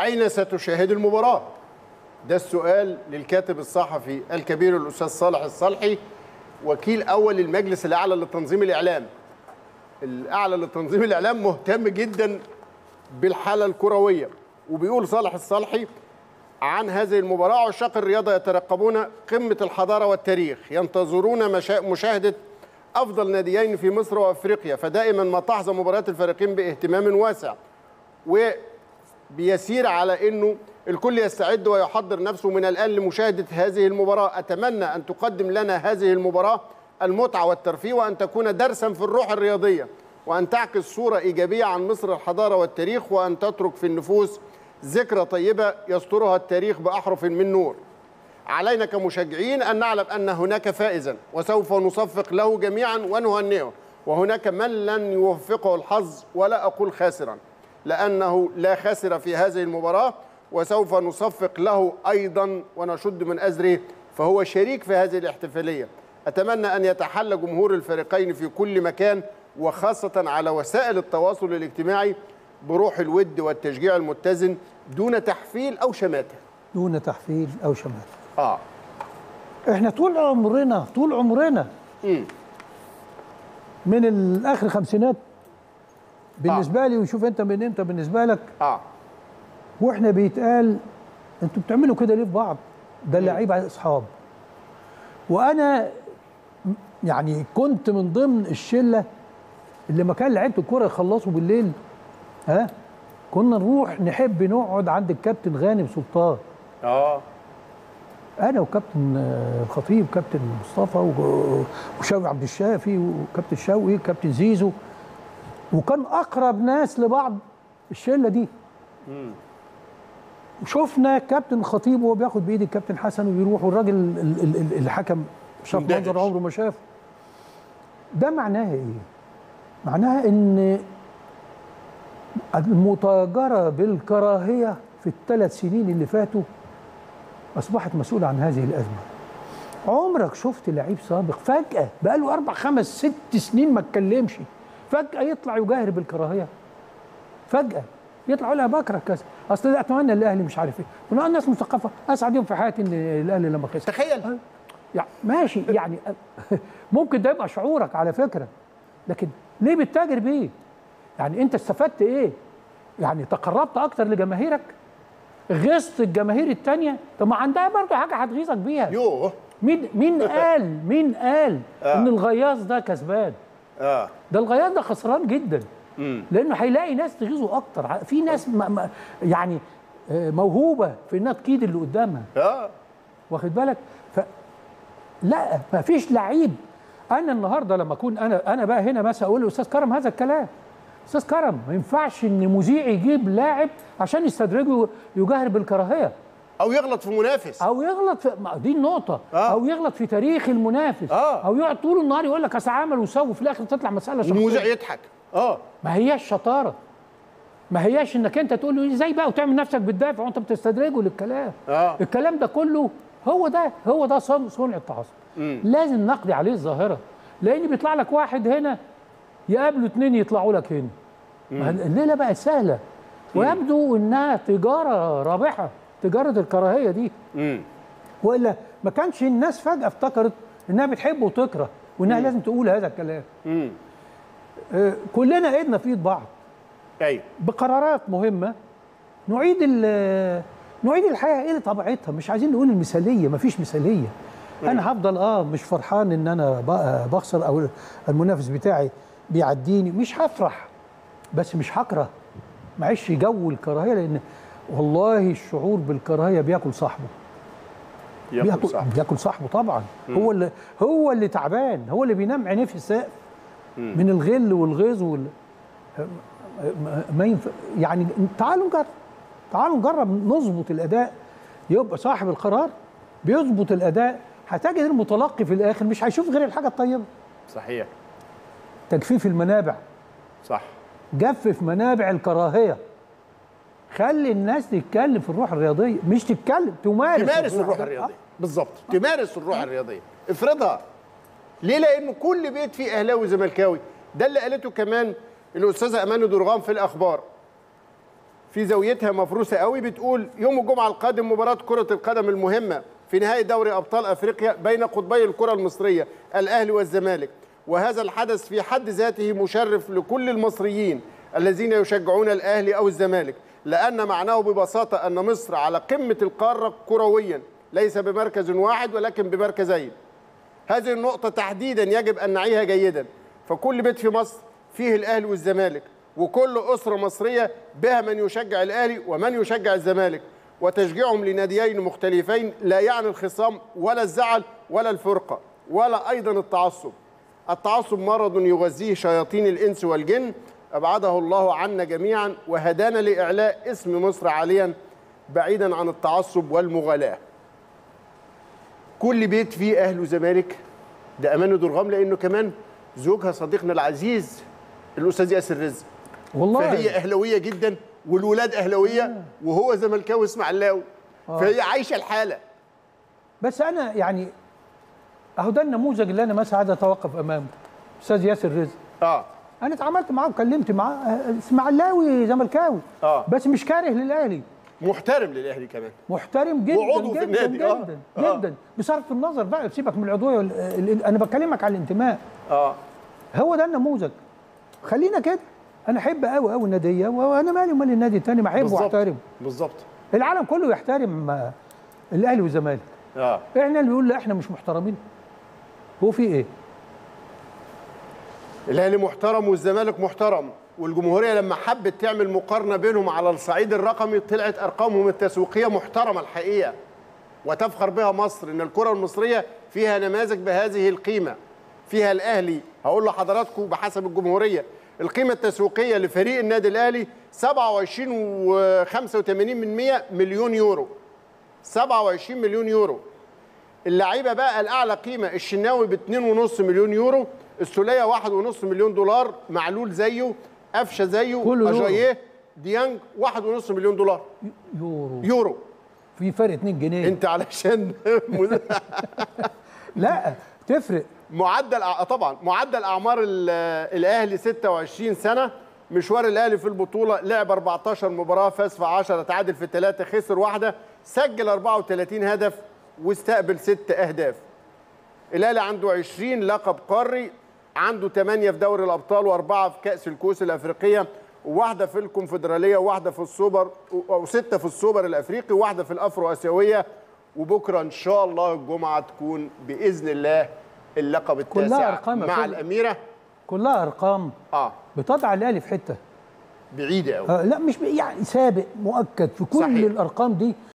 أين ستشاهد المباراة؟ ده السؤال للكاتب الصحفي الكبير الأستاذ صالح الصالحي وكيل أول المجلس الأعلى لتنظيم الإعلام. الأعلى لتنظيم الإعلام مهتم جدا بالحالة الكروية وبيقول صالح الصالحي عن هذه المباراة عشاق الرياضة يترقبون قمة الحضارة والتاريخ ينتظرون مشا... مشاهدة أفضل ناديين في مصر وأفريقيا فدائما ما تحظى مباريات الفريقين باهتمام واسع وبيسير على أنه الكل يستعد ويحضر نفسه من الآن لمشاهدة هذه المباراة. أتمنى أن تقدم لنا هذه المباراة المتعة والترفيه وأن تكون درسا في الروح الرياضية وأن تعكس صورة إيجابية عن مصر الحضارة والتاريخ وأن تترك في النفوس ذكرى طيبة يسطرها التاريخ بأحرف من نور. علينا كمشجعين أن نعلم أن هناك فائزا وسوف نصفق له جميعا ونهنئه وهناك من لن يوفقه الحظ ولا أقول خاسرا. لأنه لا خاسر في هذه المباراة وسوف نصفق له أيضا ونشد من أزره فهو شريك في هذه الاحتفالية. أتمنى أن يتحلى جمهور الفريقين في كل مكان وخاصة على وسائل التواصل الاجتماعي بروح الود والتشجيع المتزن دون تحفيل أو شماتة. دون تحفيل أو شمال آه. إحنا طول عمرنا طول عمرنا مم. من الآخر الخمسينات بالنسبة لي وشوف أنت من إمتى بالنسبة لك آه. وإحنا بيتقال أنتوا بتعملوا كده ليه في بعض؟ ده اللعيبه أصحاب. وأنا يعني كنت من ضمن الشلة اللي ما كان لعيبة الكورة يخلصوا بالليل ها؟ كنا نروح نحب نقعد عند الكابتن غانم سلطان. آه. أنا وكابتن آه، الخطيب كابتن مصطفى وشوقي عبد الشافي وكابتن شوقي وكابتن زيزو. وكان أقرب ناس لبعض الشلة دي. وشفنا كابتن الخطيب وهو بياخد بإيد الكابتن حسن وبيروح والراجل ال- ال- ال- الحكم شاف. منظر عمره ما شافه ده معناها إيه؟ معناها إن المتاجرة بالكراهية في الثلاث سنين اللي فاتوا أصبحت مسؤولة عن هذه الأزمة. عمرك شفت لعيب سابق فجأة بقاله أربع خمس ست سنين ما اتكلمش. فجأة يطلع يجاهر بالكراهية. فجأة يطلع يقول أنا بكره كذا. أصل ده أتمنى الأهلي مش عارف إيه. كنا الناس مثقفة. أسعد يوم في حياتي إن الأهلي لما خسر. تخيل. يعني ماشي. يعني ممكن ده يبقى شعورك على فكرة. لكن ليه بتتاجر بيه؟ يعني أنت استفدت إيه؟ يعني تقربت أكتر لجماهيرك؟ غيظت الجماهير التانية؟ طب ما عندها برضه حاجة هتغيظك بيها. يوه. مين مين قال؟ مين قال إن الغياظ ده كسبان؟ آه. ده الغياظ ده خسران جدا. مم. لأنه هيلاقي ناس تغيظه أكتر. في ناس م- م- يعني آه، موهوبة في إنها تكيد اللي قدامها. آه. واخد بالك؟ ف لا ما فيش لعيب. أنا النهارده لما أكون أنا أنا بقى هنا مثلا أقول لاستاذ كرم هذا الكلام. أستاذ كرم ما ينفعش إن مذيع يجيب لاعب عشان يستدرجه يجاهر بالكراهية. أو يغلط في منافس أو يغلط في دي النقطة. آه. أو يغلط في تاريخ المنافس. آه. أو يقعد طول النهار يقول لك أصل عمل وسوي في الآخر تطلع مسألة شخصية. يضحك. آه. ما هياش شطارة. ما هياش إنك أنت تقول له إزاي بقى وتعمل نفسك بتدافع وأنت بتستدرجه للكلام. آه. الكلام ده كله هو ده هو ده صن- صنع التعصب. لازم نقضي عليه الظاهرة. لأن بيطلع لك واحد هنا يقابله اتنين يطلعوا لك هنا. الليلة بقت سهلة. ويبدو إنها تجارة رابحة. تجاره الكراهية دي. مم. وإلا ما كانش الناس فجأة افتكرت إنها بتحب وتكره وإنها لازم تقول هذا الكلام. مم. آه، كلنا إيدنا في إيد بعض. أيوه. بقرارات مهمة. نعيد ال- نعيد الحياة إلى طبيعتها. مش عايزين نقول المثالية مفيش مثالية. أنا هفضل آه مش فرحان إن أنا ب- بخسر أو المنافس بتاعي بيعديني. مش هفرح بس مش هكره. معيش جو الكراهية لأن والله الشعور بالكراهية بياكل صاحبه. ياكل صح بياكل صاحبه طبعا. هو اللي هو اللي تعبان. هو اللي بينام عينيه في السقف. من الغل والغيظ وال ما- ما ينفع يعني تعالوا نجرب. تعالوا نجرب نظبط الأداء. يبقى صاحب القرار بيظبط الأداء. هتجد المتلقي في الآخر مش هيشوف غير الحاجة الطيبة. صحيح. تجفيف المنابع. صح. جفف منابع الكراهية. خلي الناس تتكلم في الروح الرياضية مش تتكلم تمارس تمارس الروح الرياضية. بالظبط. تمارس الروح الرياضية. افرضها. ليه؟ لأنه كل بيت فيه أهلاوي وزملكاوي. ده اللي قالته كمان الأستاذة اماني درغام في الأخبار. في زاويتها مفروسة قوي بتقول يوم الجمعة القادم مباراة كرة القدم المهمة في نهائي دوري أبطال أفريقيا بين قطبي الكرة المصرية الأهلي والزمالك. وهذا الحدث في حد ذاته مشرف لكل المصريين الذين يشجعون الأهلي أو الزمالك. لأن معناه ببساطة أن مصر على قمة القارة كرويا ليس بمركز واحد ولكن بمركزين. هذه النقطة تحديدا يجب أن نعيها جيدا. فكل بيت في مصر فيه الأهلي والزمالك وكل أسرة مصرية بها من يشجع الأهلي ومن يشجع الزمالك. وتشجيعهم لناديين مختلفين لا يعني الخصام ولا الزعل ولا الفرقة ولا أيضا التعصب. التعصب مرض يغذيه شياطين الإنس والجن أبعده الله عنا جميعا وهدانا لإعلاء اسم مصر عاليا بعيدا عن التعصب والمغالاة. كل بيت فيه أهل وزمالك. ده أمان درغام لأنه كمان زوجها صديقنا العزيز الأستاذ ياسر رزق. والله. فهي أهلاوية جدا والولاد أهلاوية وهو زملكاوي اسماعيلاوي فهي عايشة الحالة. بس أنا يعني أهو ده النموذج اللي أنا مثلا عايز أتوقف أمامه. أستاذ ياسر رزق. آه. أنا اتعاملت معاه وكلمت معاه آه، إسماعيلاوي زملكاوي آه. بس مش كاره للأهلي. محترم للأهلي كمان. محترم جدا وعضو في جدا النادي، آه. جدا آه. جدا. بصرف النظر بقى سيبك من العضوية أنا بكلمك على الانتماء. آه. هو ده النموذج. خلينا كده. أنا أحب قوي قوي الناديه وأنا مالي ومال النادي التاني ما أحبه بالظبط. واحترم بالظبط. العالم كله يحترم آه، الأهلي والزمالك. آه. إحنا اللي بيقول لا إحنا مش محترمين. هو في إيه؟ الأهلي محترم والزمالك محترم والجمهورية لما حبت تعمل مقارنة بينهم على الصعيد الرقمي طلعت أرقامهم التسويقية محترمة الحقيقة. وتفخر بها مصر إن الكرة المصرية فيها نماذج بهذه القيمة. فيها الأهلي هقول لحضراتكم بحسب الجمهورية القيمة التسويقية لفريق النادي الأهلي 27 و85 من 100 مليون يورو. 27 مليون يورو. اللعيبة بقى الأعلى قيمة الشناوي ب 2.5 مليون يورو. السولية 1.5 مليون دولار معلول زيه قفشة زيه. أجاييه ديانج 1.5 مليون دولار. يورو. يورو. في فرق 2 جنيه. انت علشان لا تفرق. معدل طبعا معدل أعمار ال- الأهلي 26 سنة مشوار الأهلي في البطولة لعب 14 مباراة فاز في 10 تعادل في 3 خسر واحدة سجل 34 هدف واستقبل 6 أهداف. الأهلي عنده 20 لقب قاري عنده 8 في دوري الأبطال وأربعة في كأس الكؤوس الأفريقية وواحده في الكونفدرالية وواحده في السوبر أو ستة في السوبر الأفريقي وواحده في الافرو اسيويه وبكرة إن شاء الله الجمعة تكون بإذن الله اللقب كلها التاسع أرقام يا مع فندم. الأميرة. كلها أرقام. آه. بتضع الاهلي في حتة. بعيده قوي آه لا مش ب- يعني سابق مؤكد في كل صحيح. الأرقام دي.